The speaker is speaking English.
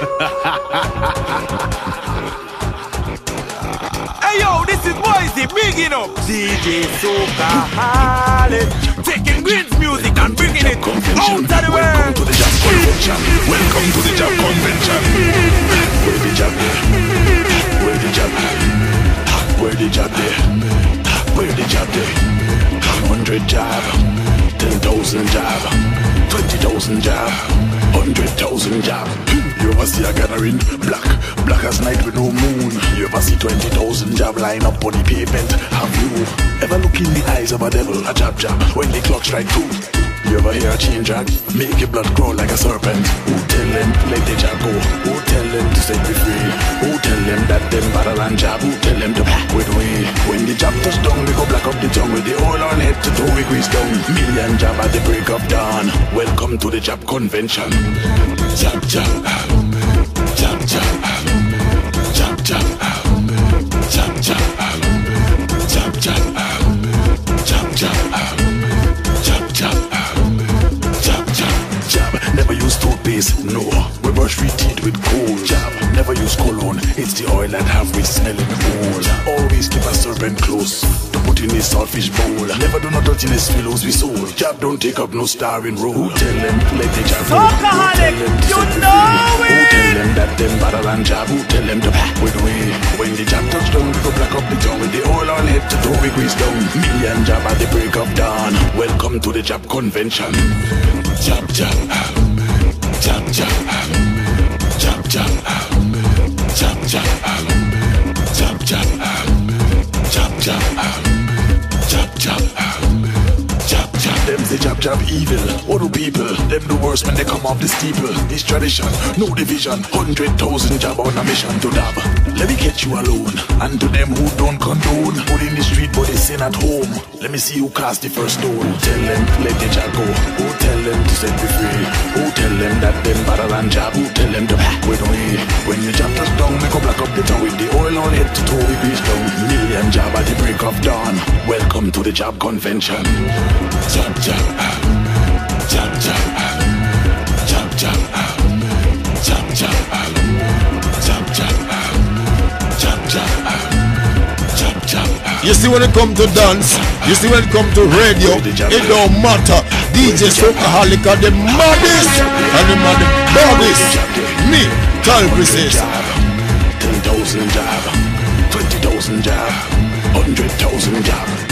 hey yo, this is Moisey, bigging up DJ Socaholic, taking Greenz music and bringing it out of the world! Welcome to the Jab Convention. Welcome to the Jab Convention. Where the Jab? Where the Jab? Where the Jab there? Where the Jab there? Hundred jab, ten thousand jab, twenty thousand jab, see a gathering black, black as night with no moon? You ever see twenty thousand jab line up on the pavement? Have you ever look in the eyes of a devil? A jab jab when the clock strike two. You ever hear a chain drag? Make your blood grow like a serpent. Who tell them let the jab go? Who tell them to set me free? Who tell them that them better than jab? Who tell them to back with way? When the jab touch down, we go black up the tongue with the whole on head to toe we grease down. Million jab at the break of dawn. Welcome to the jab convention. Jab, jab use no. We brush we teeth with coal. Jab, never use cologne. It's the oil that have we smelling old. Always keep a serpent close. To put in a saltfish bowl. Never do not touch in his pillows we sold. Jab don't take up no starring role. Who tell them let the jab go? Who tell them you know free? Who tell them that them better than jab? Who tell them to back with way? When the jab touch down, we go black up the tongue with the oil on head to toe we grease down. Million jab at the break of dawn. Welcome to the jab convention. Jab jab, the steeple. This tradition, no division. Hundred thousand jab on a mission to dab. Let me catch you alone. And to them who don't condone, put in the street but they sin at home. Let me see who cast the first stone. Tell them let the jab go? Who tell them to set me free? Who tell them that them better than jab? Tell them to back with way? When you jab touch down, make up black up the tongue with the oil on head to toe we grease down. Million jab at the break of dawn. Welcome to the jab convention. Jab jab, jab jab, jab jab, jab jab, jab jab, jab jab, jab jab. You see when it come to dance, you see when it come to radio, it don't matter. DJ Soca-holic are the maddest and the mad baddest. Me, Calvary says. Ten thousand jab, twenty thousand jab, hundred thousand jab.